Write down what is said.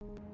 you